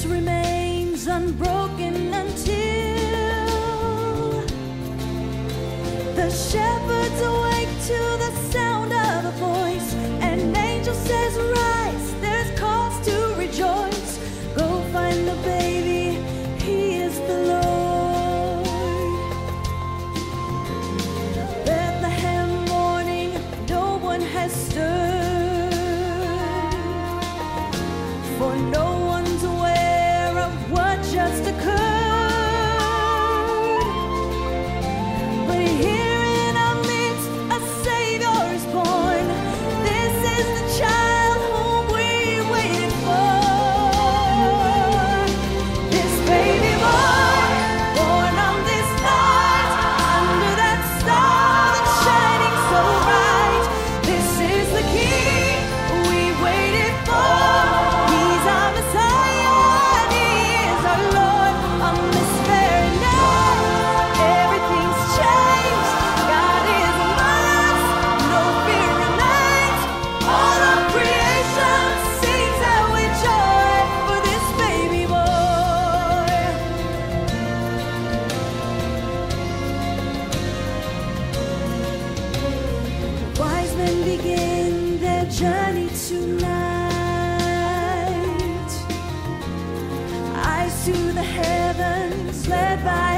peace remains unbroken until the shepherds awake to the sound of a voice. An angel says, Rise, there's cause to rejoice. Go find the baby, he is the Lord. Bethlehem morning, no one has stirred. For no tonight. eyes to the heavens led by.